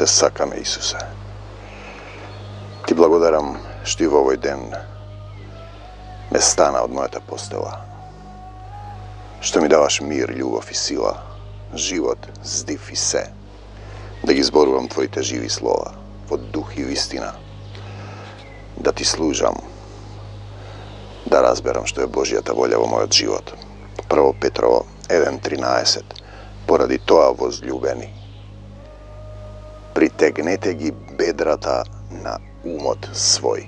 Те сакаме Исусе. Ти благодарам што и во овој ден ме стана од мојата постела. Што ми даваш мир, љубов и сила, живот, здив и се. Да ги зборувам твоите живи слова во дух и вистина. Да ти служам, да разберам што е Божијата волја во мојот живот. Прво Петрово 1.13 Поради тоа, возлюбени, притегнете ги бедрата на умот свој.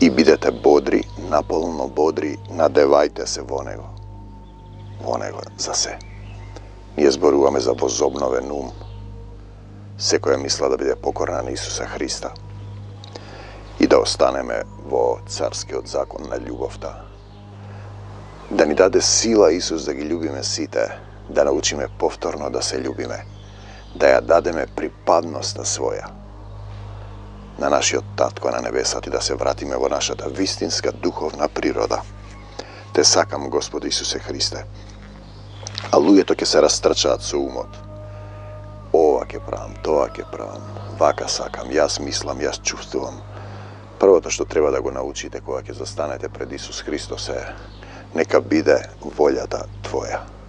И бидете бодри, наполно бодри, надевајте се во него. Во него за се. Ние зборуваме за возобновен ум. Секоја мисла да биде покорна на Исуса Христа и да останеме во царскиот закон на љубовта. Да ни даде сила Исус да ги љубиме сите, да научиме повторно да се љубиме, да ја дадеме припадноста своја на нашиот Татко на небесата и да се вратиме во нашата вистинска духовна природа. Те сакам, Господи Исусе Христе. А луѓето ќе се растрчаат со умот. Ова ќе правам, тоа ќе правам, вака сакам, јас мислам, јас чувствувам. Првото што треба да го научите кога ќе застанете пред Исус Христос е нека биде волјата Твоја.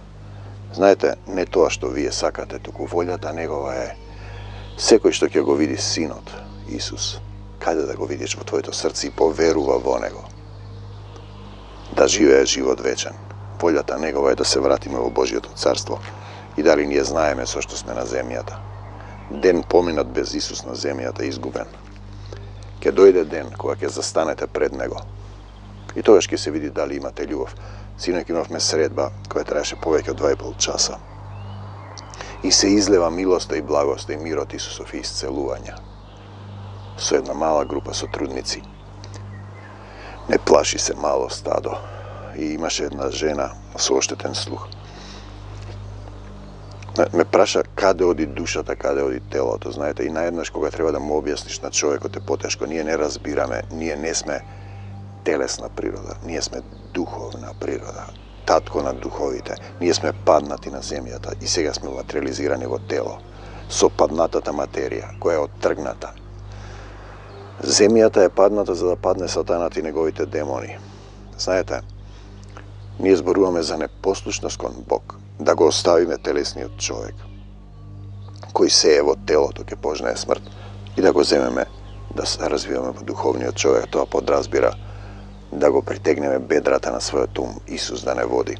Знаете, не тоа што вие сакате, туку волјата да Негова е секој што ќе го види Синот, Исус, каде да го видиш во Твоето срце и поверува во Него. Да живее живот вечен. Волјата Негова е да се вратиме во Божјото царство и дали ние знаеме со што сме на земјата. Ден поминат без Исус на земјата е изгубен. Ке дојде ден кога ќе застанете пред Него. И тогаш ќе се види дали имате љубов. Синоќ имавме средба која траеше повеќе од два и пол часа. И се излева милоста и благоста и мирот Исусов и исцелување. Со една мала група сотрудници. Не плаши се мало стадо. И имаше една жена со оштетен слух. Ме- Ме праша каде оди душата, каде оди телото, знаете, и наеднаш кога треба да му објасниш на човекот е потешко, ние не разбираме, ние не сме телесна природа, ние сме духовна природа, татко на духовите. Ние сме паднати на земјата и сега сме материализирани во тело, со паднатата материја, која е оттргната. Земјата е падната за да падне сатанат и неговите демони. Знаете, ние зборуваме за непослушност кон Бог, да го оставиме телесниот човек, кој се е во телото ке пожне смрт, и да го земеме да се развиваме во духовниот човек, тоа подразбира да го притегнеме бедрата на својот ум, Исус да не води.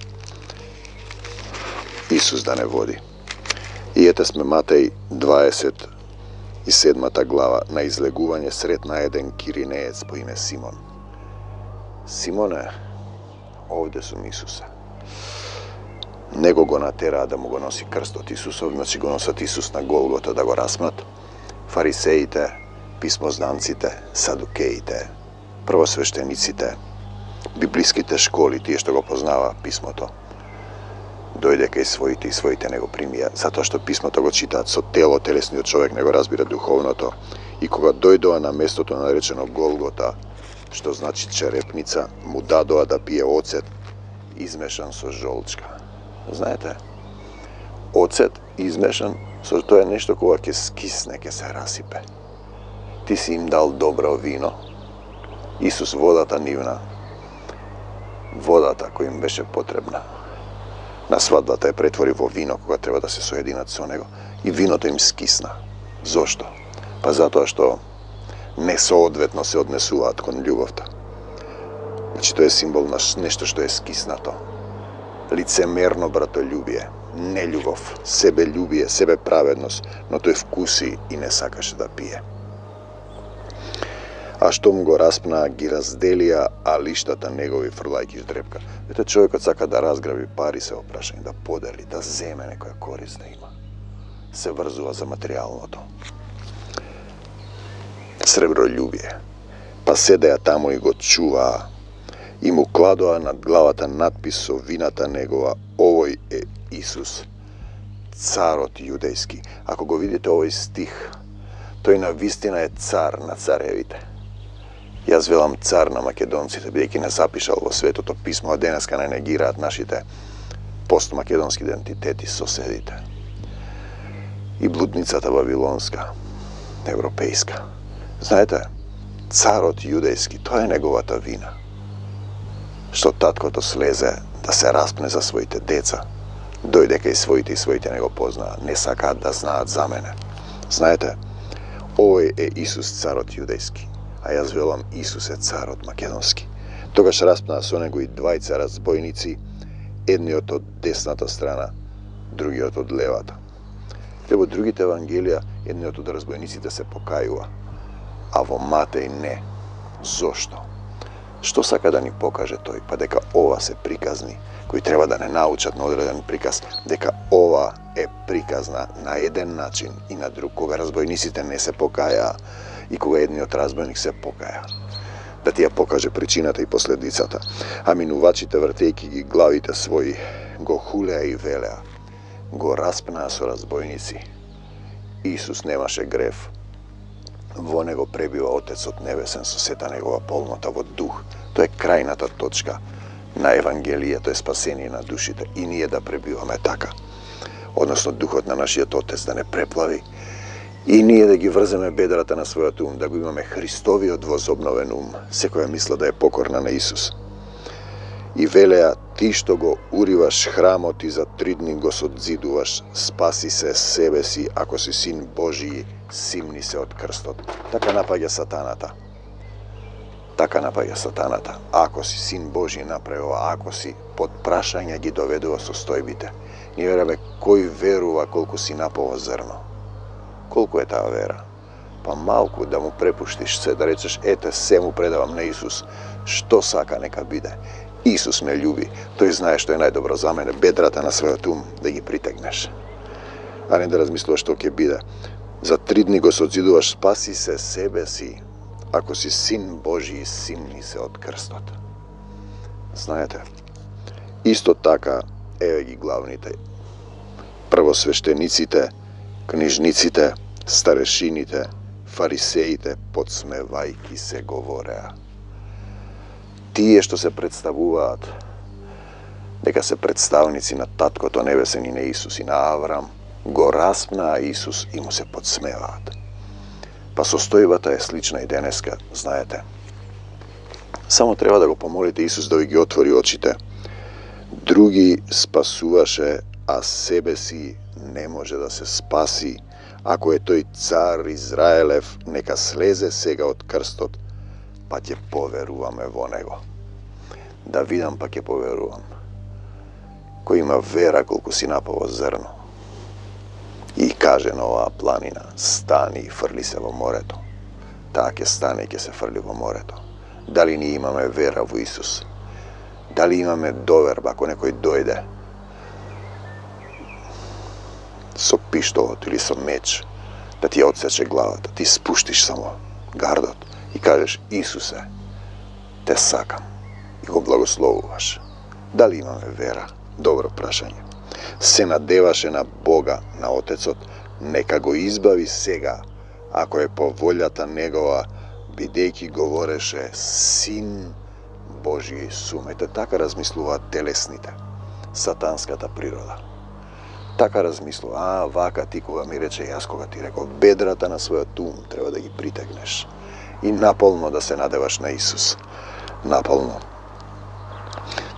Исус да не води. И ете сме Матеј 20 и седмата глава на излегување сред на еден киринеец по име Симон. Симоне, овде сум Исуса. Него го натераа да му го носи крстот Исусов, значи го носат Исус на Голгота да го расмат. Фарисеите, писмознанците, садукеите, првосвештениците, библиските школи, тие што го познава писмото, дојде кај своите и своите не го примија, затоа што писмото го читаат со тело, телесниот човек не го разбира духовното. И кога дојдоа на местото наречено Голгота, што значи черепница, му дадоа да пие оцет измешан со жолчка. Знаете, оцет измешан со тоа е нешто кога ќе скисне, ќе се расипе. Ти си им дал добро вино, Исус водата нивна, водата која им беше потребна. На свадбата ја претвори во вино кога треба да се соединат со него и виното им скисна. Зошто? Па затоа што несоодветно се однесуваат кон љубовта. Значи тоа е символ на нешто што е скиснато. Лицемерно братолюбие. нељубов, себе себеправедност, но тој вкуси и не сакаше да пие. А штом го распна, ги разделија, а лиштата негови фрлајки ждрепка. Ете, човекот сака да разграби пари, се опрашани да подели, да земе некоја корист да има. Се врзува за материјалното. Сребролюбие. Па седеа таму и го чуваа. И му кладоа над главата надпис со вината негова, овој е Исус, царот јудејски. Ако го видите овој стих, тој на вистина е цар на царевите. Јас велам цар на македонците, бидејќи не запишал во светото писмо, а денеска не негираат нашите постмакедонски идентитети соседите. И блудницата вавилонска, европејска. Знаете, царот јудејски, тоа е неговата вина. Што таткото слезе да се распне за своите деца, дојде кај своите и своите не го познаат, не сакаат да знаат за мене. Знаете, овој е Исус царот јудејски, а јас велам Исус е царот македонски. Тогаш распнаа со него и двајца разбойници, едниот од десната страна, другиот од левата. Те во другите евангелија, едниот од разбойниците се покајува, а во Матеј не. Зошто? Што сака да ни покаже тој? Па дека ова се приказни кои треба да не научат на одреден приказ, дека ова е приказна на еден начин и на друг, кога разбойниците не се покаја и кога едниот разбойник се покаја. Да ти ја покаже причината и последицата. А минувачите вртејки ги главите своји, го хулеа и велеа, го распнаа со разбойници. Исус немаше грев. Во него пребива Отецот Небесен со сета негова полнота во дух. Тоа е крајната точка на Евангелието е спасение на душите и ние да пребиваме така. Односно Духот на нашиот Отец да не преплави и ние да ги врземе бедрата на својот ум, да го имаме Христовиот возобновен ум, секоја мисла да е покорна на Исус. И велеа, ти што го уриваш храмот и за три дни го содзидуваш, спаси се себе си, ако си син Божии, симни се од крстот. Така напаѓа сатаната така напаѓа сатаната. Ако си син Божи направи ако си под прашање ги доведува состојбите. Ние вераме кој верува колку си напово зрно. Колку е таа вера? Па малку да му препуштиш се, да речеш, ете, се му предавам на Исус, што сака нека биде. Исус ме љуби, тој знае што е најдобро за мене, бедрата на својот ум да ги притегнеш. А не да размислуваш што ќе биде. За три дни го созидуваш, спаси се себе си, ако си син Божи, симни се од крстот. Знаете, исто така, еве ги главните, првосвештениците, книжниците, старешините, фарисеите, подсмевајки се говореа. Тие што се представуваат дека се представници на Таткото Небесен и на Исус и на Аврам, го распнаа Исус и му се подсмеваат. Па состојбата е слична и денеска, знаете. Само треба да го помолите Исус да ви ги отвори очите. Други спасуваше, а себе си не може да се спаси. Ако е тој цар Израелев, нека слезе сега од крстот, па ќе поверуваме во него. Да видам, па ќе поверувам. Кој има вера колку си напаво зрно и каже на оваа планина, стани и фрли се во морето. Таа ќе стане и ќе се фрли во морето. Дали ние имаме вера во Исус? Дали имаме доверба ако некој дојде со пиштолот или со меч да ти одсече главата, ти спуштиш само гардот и кажеш Исусе, те сакам и го благословуваш. Дали имаме вера? Добро прашање се надеваше на Бога, на Отецот, нека го избави сега, ако е по волјата Негова, бидејќи говореше Син Божји сум. Ете така размислуваат телесните, сатанската природа. Така размислува, а, вака ти кога ми рече, јас кога ти рекол, бедрата на својот ум треба да ги притегнеш и наполно да се надеваш на Исус. Наполно.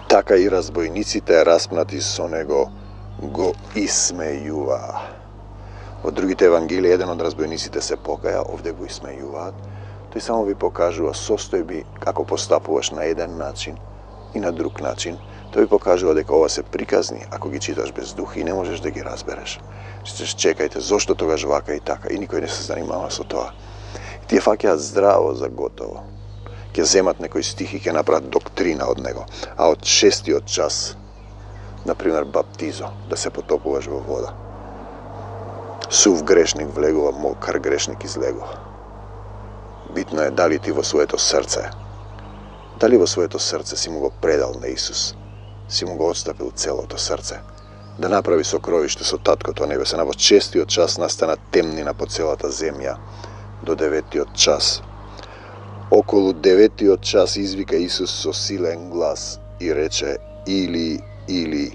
Така и разбойниците распнати со него го исмејува. Во другите евангелии еден од разбойниците се покаја, овде го исмејуваат. Тој само ви покажува состојби како постапуваш на еден начин и на друг начин. Тој покажува дека ова се приказни ако ги читаш без дух и не можеш да ги разбереш. Читаш, чекајте, зошто тогаш вака и така, и никој не се занимава со тоа. И тие фаќаат здраво за готово. Ке земат некој стих и ке направат доктрина од него. А од шестиот час, например, баптизо, да се потопуваш во вода. Сув грешник влегува, мокар грешник излегува. Битно е дали ти во своето срце, дали во своето срце си му го предал на Исус, си му го отстапил целото срце, да направи сокровиште со Таткото небесе. На во честиот час настана темнина по целата земја до деветиот час. Околу деветиот час извика Исус со силен глас и рече Или, Или,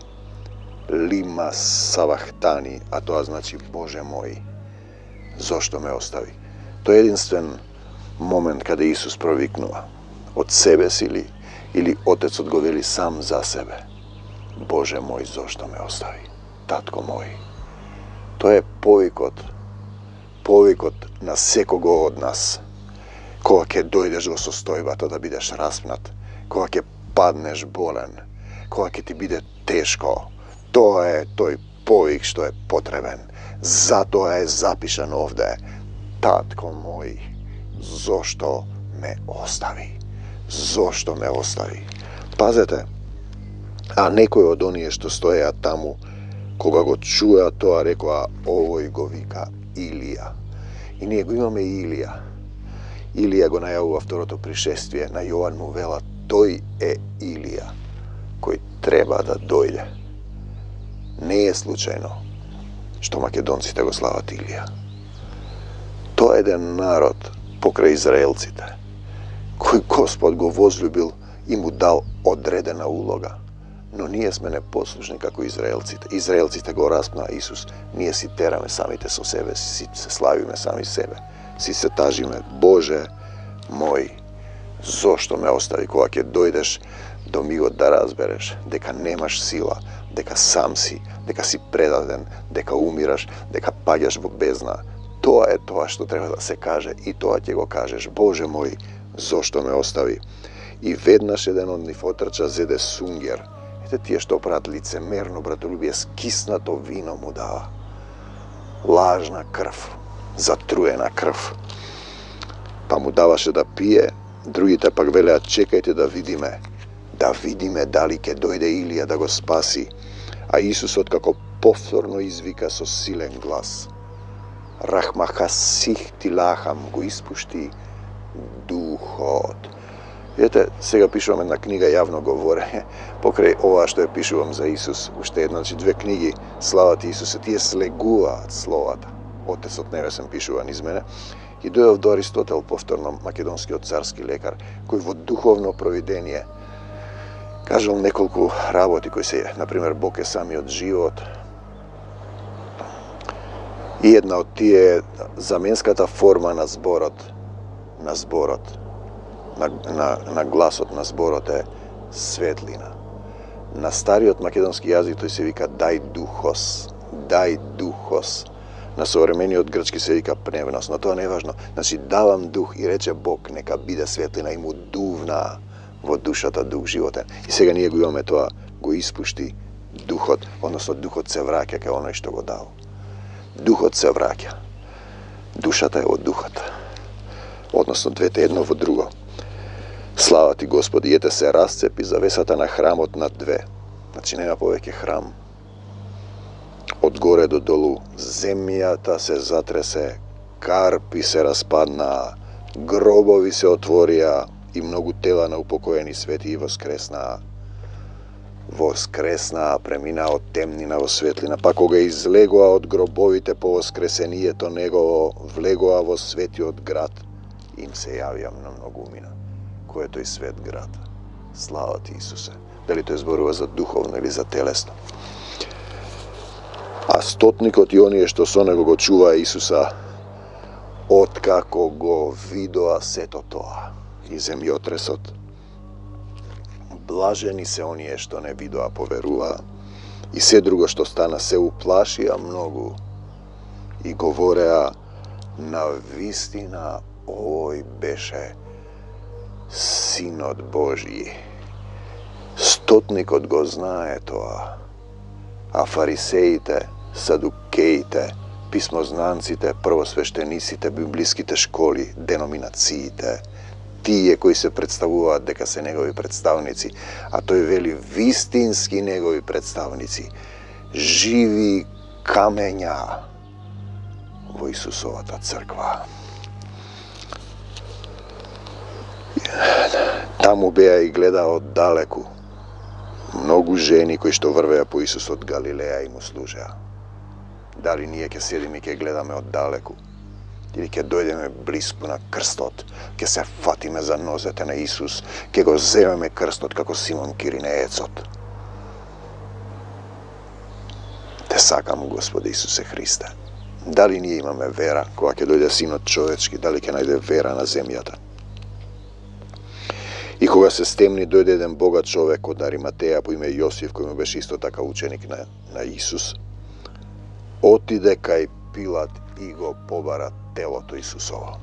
лима савахтани, а тоа значи Боже мој, зошто ме остави? Тоа е единствен момент каде Исус провикнува од себе си или, или Отецот го вели сам за себе. Боже мој, зошто ме остави? Татко мој. Тоа е повикот, повикот на секого од нас. Кога ќе дојдеш во состојбата да бидеш распнат, кога ќе паднеш болен, кога ќе ти биде тешко, Тоа е тој повик што е потребен. Затоа е запишан овде. Татко мој, зошто ме остави? Зошто ме остави? Пазете, а некој од оние што стоеа таму, кога го чуа тоа, рекоа, овој го вика Илија. И ние го имаме Илија. Илија го најавува второто пришествие, на Јован му вела, тој е Илија, кој треба да дојде. Не е случајно што македонците го слават Илија. Тоа е еден народ покрај израелците, кој Господ го возлюбил и му дал одредена улога. Но ние сме непослушни како израелците. Израелците го распна Исус. Ние си тераме самите со себе, си се славиме сами себе. Си се тажиме, Боже мој, зошто ме остави кога ќе дојдеш до мигот да разбереш дека немаш сила, дека сам си, дека си предаден, дека умираш, дека паѓаш во бездна. Тоа е тоа што треба да се каже и тоа ќе го кажеш. Боже мој, зошто ме остави? И веднаш еден од нив отрча зеде сунгер. Ете тие што прават лицемерно братолюбие, скиснато вино му дава. Лажна крв, затруена крв. Па му даваше да пие, другите пак велеа чекајте да видиме да видиме дали ќе дојде Илија да го спаси. А Исусот како повторно извика со силен глас. Рахмахасих тилахам го испушти духот. Ете, сега пишувам една книга јавно говорење, покрај ова што ја пишувам за Исус, уште една, значи две книги, Славата Исусе, тие слегуваат словата. Отецот Небесен пишува низ мене. И дојдов до Аристотел, повторно македонскиот царски лекар, кој во духовно провидение – кажал неколку работи кои се, например, Бог е самиот живот. И една од тие заменската форма на зборот, на зборот, на, на, на гласот на зборот е светлина. На стариот македонски јазик тој се вика дај духос, дај духос. На современиот грчки се вика пневнос, но тоа не е важно. Значи, давам дух и рече Бог, нека биде светлина и му дувна во душата дух животен. И сега ние го имаме тоа, го испушти духот, односно духот се враќа кај оној што го дал. Духот се враќа. Душата е од духот. Односно двете едно во друго. Слава ти Господи, ете се расцепи завесата на храмот на две. Значи нема повеќе храм. Од горе до долу земјата се затресе, карпи се распаднаа, гробови се отворија, и многу тела на упокоени свети и воскреснаа. Воскреснаа, преминаа од темнина во светлина, па кога излегоа од гробовите по воскресението негово, влегоа во светиот град, им се јавија на многумина. Кој е тој свет град? Слава ти Исусе. Дали тој зборува за духовно или за телесно? А стотникот и оние што со него го чува Исуса, откако го видоа сето тоа и земјотресот. Блажени се оние што не видоа поверуваа и се друго што стана се уплашија многу и говореа на вистина овој беше Синот Божји. Стотникот го знае тоа, а фарисеите, садукеите, писмознанците, првосвештениците, библиските школи, деноминациите, тие кои се представуваат дека се негови представници, а тој вели вистински негови представници, живи камења во Исусовата црква. Таму беа и гледа од далеку многу жени кои што врвеа по Исус од Галилеја и му служеа. Дали ние ќе седиме и ќе гледаме од далеку? Или ќе дојдеме близко на крстот, ќе се фатиме за нозете на Исус, ќе го земеме крстот како Симон Киринеецот. Те сакам, Господи Исусе Христе. Дали ние имаме вера, кога ќе дојде Синот човечки, дали ќе најде вера на земјата? И кога се стемни, дојде еден богат човек од Ариматеја по име Јосиф, кој му беше исто така ученик на, на Исус. Отиде кај Пилат и го побара телото Исусово.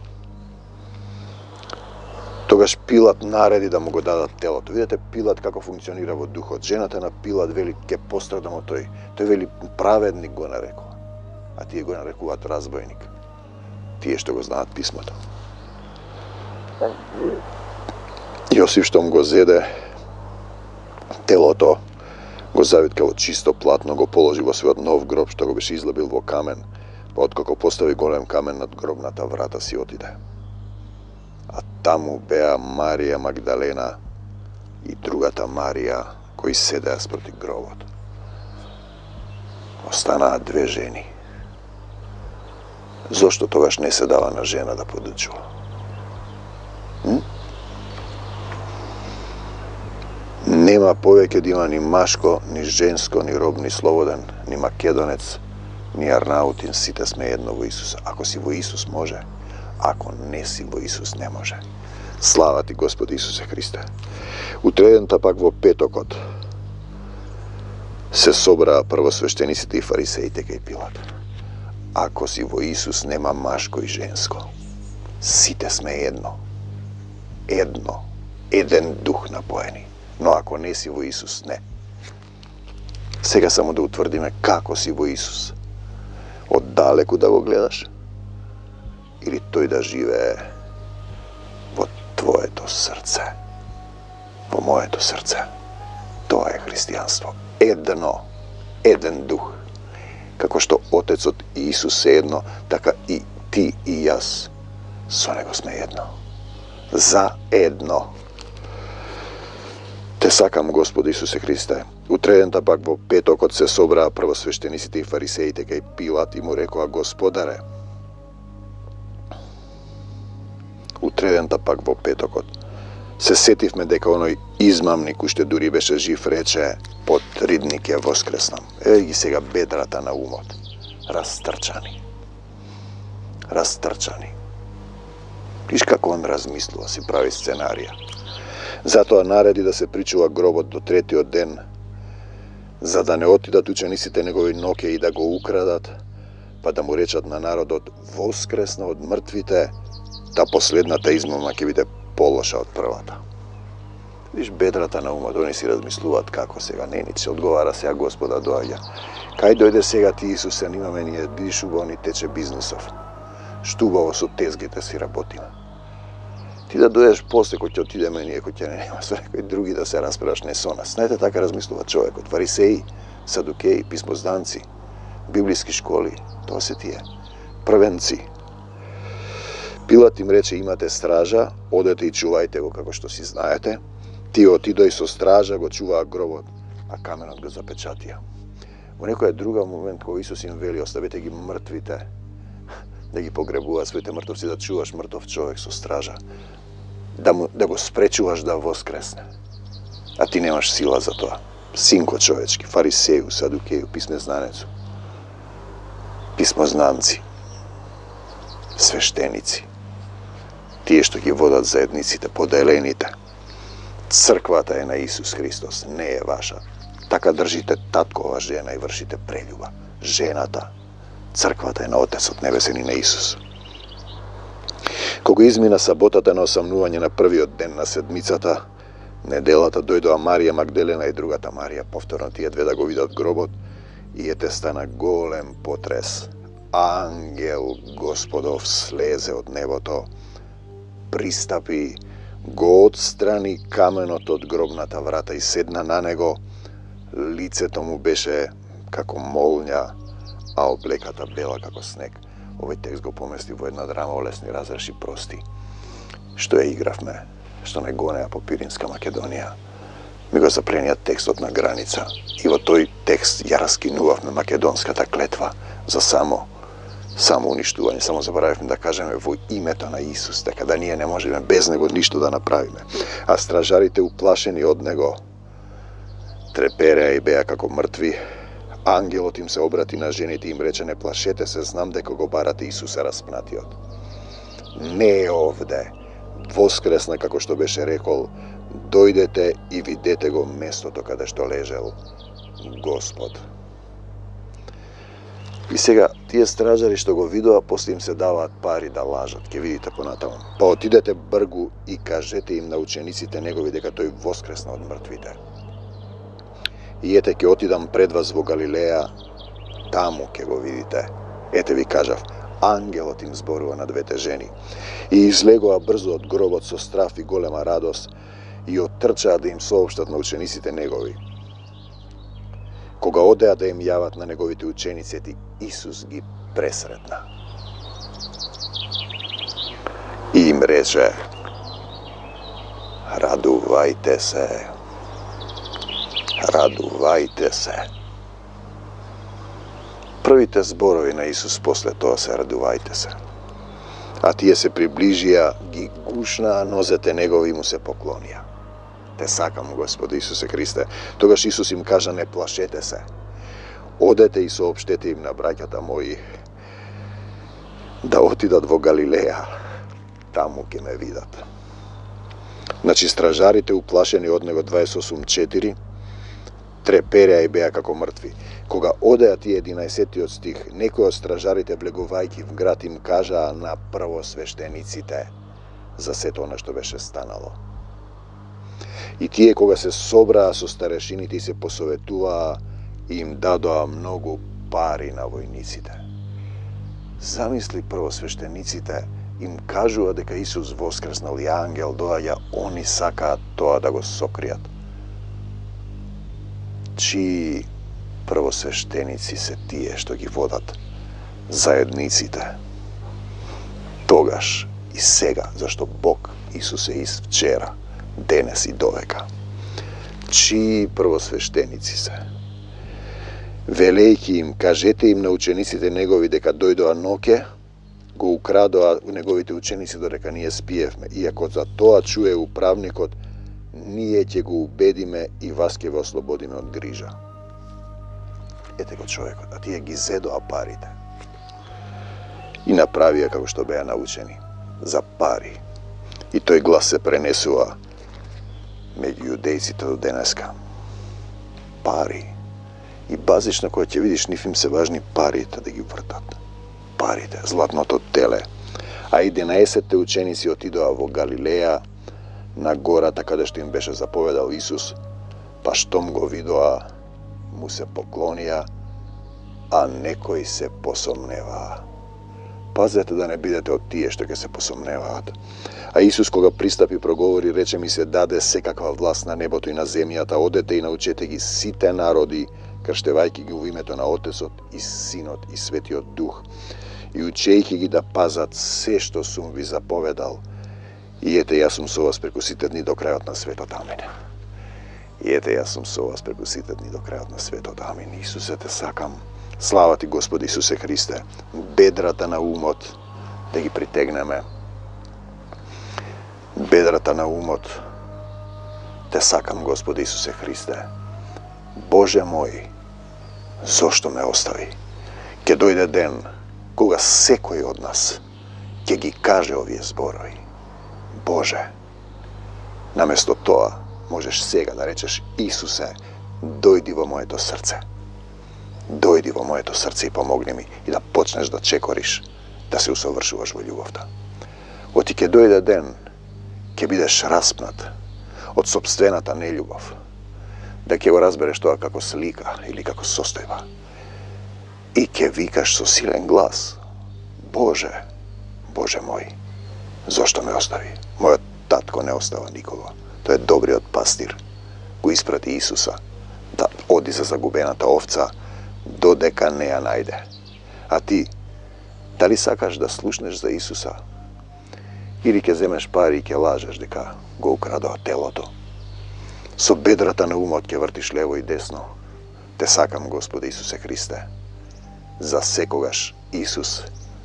Тогаш Пилат нареди да му го дадат телото. Видете Пилат како функционира во духот. Жената на Пилат вели ке пострадам од тој. Тој вели праведник го нарекува. А тие го нарекуваат разбойник. Тие што го знаат писмото. Јосиф што го зеде телото, го завитка во чисто платно, го положи во својот нов гроб што го беше излабил во камен, па откако постави голем камен над гробната врата си отиде. А таму беа Марија Магдалена и другата Марија кои седеа спроти гробот. Останаа две жени. Зошто тогаш не се дава на жена да подучува? М? Нема повеќе да има ни машко, ни женско, ни роб, ни слободен, ни македонец, ни арнаутин, сите сме едно во Исус. Ако си во Исус може, ако не си во Исус не може. Слава ти Господ Исусе Христе. Утредента пак во петокот се собраа првосвештениците и фарисеите кај Пилат. Ако си во Исус нема машко и женско. Сите сме едно. Едно. Еден дух напоени но ако не си во Исус, не. Сега само да утврдиме како си во Исус. Од далеку да го гледаш или тој да живее во твоето срце, во моето срце. Тоа е христијанство. Едно, еден дух. Како што Отецот и Исус е едно, така и ти и јас со него сме едно. За едно. Те сакам, Господи Исусе Христе. Утредента пак во петокот се собраа првосвештениците и фарисеите кај Пилат и му рекоа Господаре. Утредента пак во петокот се сетивме дека оној измамник уште дури беше жив рече под ридник ја воскреснам. Е ги сега бедрата на умот. Растрчани. Растрчани. Виш како он размислува, си прави сценарија Затоа нареди да се причува гробот до третиот ден, за да не отидат учениците негови ноке и да го украдат, па да му речат на народот воскресна од мртвите, та последната измама ќе биде полоша од првата. Виж бедрата на умот, они си размислуваат како сега, не ни се одговара сега Господа доаѓа. Кај дојде сега ти Исусе, нимаме ние, бидиш убаво ни тече бизнисов. Штубаво со тезгите си работиме ти да дојдеш после кој ќе отидеме ние, кој ќе не нема со некои други да се расправаш не со нас. Знаете, така размислува човекот. Фарисеи, садукеи, писмозданци, библиски школи, тоа се тие. Првенци. Пилат им рече, имате стража, одете и чувајте го како што си знаете. Ти отидој со стража, го чуваа гробот, а каменот го запечатија. Во некоја друга момент кога Исус им вели, оставете ги мртвите, да ги погребуваат своите мртовци, да чуваш мртов човек со стража да, му, да го спречуваш да воскресне. А ти немаш сила за тоа. Синко човечки, фарисеју, садукеју, писмезнанецу, писмознанци, свештеници, тие што ги водат заедниците, поделените. Црквата е на Исус Христос, не е ваша. Така држите таткова жена и вршите прелюба. Жената, црквата е на Отецот Небесен и на Исус. Кога измина саботата на осамнување на првиот ден на седмицата, Неделата дојдоа Марија Магделена и другата Марија, повторно тие две да го видат гробот, и ете стана голем потрес. Ангел Господов слезе од небото, пристапи, го отстрани каменот од гробната врата и седна на него. Лицето му беше како молња, а облеката бела како снег. Овој текст го помести во една драма олесни разреши прости. Што ја игравме, што не гонеа по Пиринска Македонија. Ми го запленија текстот на граница и во тој текст ја раскинувавме македонската клетва за само само уништување, само заборавивме да кажеме во името на Исус, дека да ние не можеме без него ништо да направиме. А стражарите уплашени од него трепереа и беа како мртви. Ангелот им се обрати на жените и им рече не плашете се, знам дека го барате Исуса распнатиот. Не е овде, воскресна како што беше рекол, дојдете и видете го местото каде што лежел Господ. И сега, тие стражари што го видоа, после им се даваат пари да лажат, ке видите понатаму. Па отидете бргу и кажете им на учениците негови дека тој воскресна од мртвите. И ете ќе отидам пред вас во Галилеја, таму ќе го видите. Ете ви кажав, ангелот им зборува на двете жени. И излегоа брзо од гробот со страф и голема радост и оттрчаа да им соопштат на учениците негови. Кога одеа да им јават на неговите ученици, Исус ги пресретна. И им рече, радувајте се, радувајте се. Првите зборови на Исус после тоа се радувајте се. А тие се приближија, ги гушнаа нозете негови и му се поклонија. Те сакам, Господи Исусе Христе. Тогаш Исус им кажа, не плашете се. Одете и сообштете им на браќата мои да отидат во Галилеја. Таму ќе ме видат. Значи, стражарите, уплашени од него 28.4, трепереа и беа како мртви. Кога одеа тие 11 стих, некои од стражарите влегувајќи в град им кажаа на првосвештениците за сето она што беше станало. И тие кога се собраа со старешините и се посоветуваа, им дадоа многу пари на војниците. Замисли првосвештениците им кажува дека Исус воскреснал и ангел доаѓа, они сакаат тоа да го сокријат. Чи првосвештеници се тие што ги водат заедниците. Тогаш и сега, зашто Бог Исус е из вчера, денес и довека. Чии првосвештеници се? Велејки им, кажете им на учениците негови дека дојдоа ноке, го украдоа неговите ученици додека ние спиевме. Иако за тоа чуе управникот, ние ќе го убедиме и вас ќе ве ослободиме од грижа. Ете го човекот, а тие ги зедоа парите. И направија како што беа научени. За пари. И тој глас се пренесува меѓу јудејците до денеска. Пари. И базично кога ќе видиш нив им се важни парите да ги вртат. Парите, златното теле. А и 11 ученици отидоа во Галилеја, на гората каде што им беше заповедал Исус, па штом го видоа, му се поклонија, а некои се посомневаа. Пазете да не бидете од тие што ќе се посомневаат. А Исус кога пристапи проговори рече ми се даде секаква власт на небото и на земјата, одете и научете ги сите народи, крштевајки ги во името на Отецот и Синот и Светиот Дух, и учејќи ги да пазат се што сум ви заповедал. И ете, јас сум со вас преку сите дни до крајот на светот. Амин. И ете, јас сум со вас преку сите дни до крајот на светот. Амин. Исусе, те сакам. Слава ти, Господи Исусе Христе. Бедрата на умот да ги притегнеме бедрата на умот. Те сакам, Господи Исусе Христе. Боже мој, зошто ме остави? Ке дојде ден кога секој од нас ќе ги каже овие зборови. Боже, наместо тоа, можеш сега да речеш Исусе, дојди во моето срце. Дојди во моето срце и помогни ми и да почнеш да чекориш, да се усовршуваш во љубовта. Оти ќе дојде ден ќе бидеш распнат. од собствената нељубов, да ќе го разбереш тоа како слика или како состојба. И ќе викаш со силен глас, Боже, Боже мој, зошто ме остави? Мојот татко не остава никого. Тој е добриот пастир. Го испрати Исуса да оди за загубената овца додека не ја најде. А ти, дали сакаш да слушнеш за Исуса? Или ќе земеш пари и ќе лажеш дека го украдоа телото? Со бедрата на умот ќе вртиш лево и десно. Те сакам, Господи Исусе Христе. За секогаш Исус,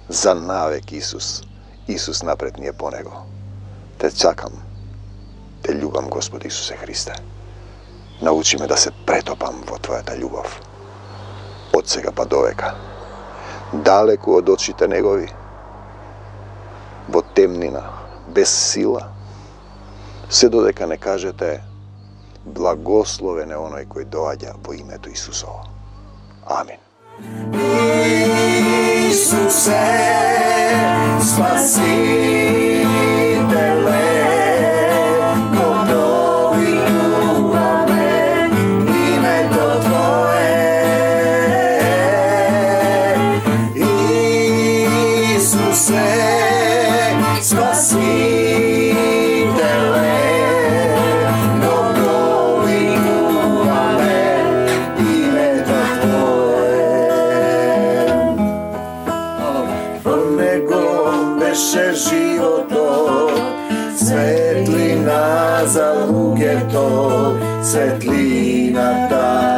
за навек Исус, Исус напред ние по Него. Те чакам. те љубам, Господи Исусе Христе. Научи ме да се претопам во Твојата љубов. Од сега па довека. Далеку од очите Негови, во темнина, без сила, се додека не кажете благословен е оној кој доаѓа во името Исусово. Амин. Исусе, és. naše životo. Svetlina za luge to Svetlina ta.